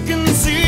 you can see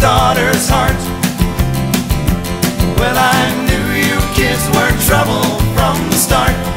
daughter's heart. Well, I knew you kids were trouble from the start.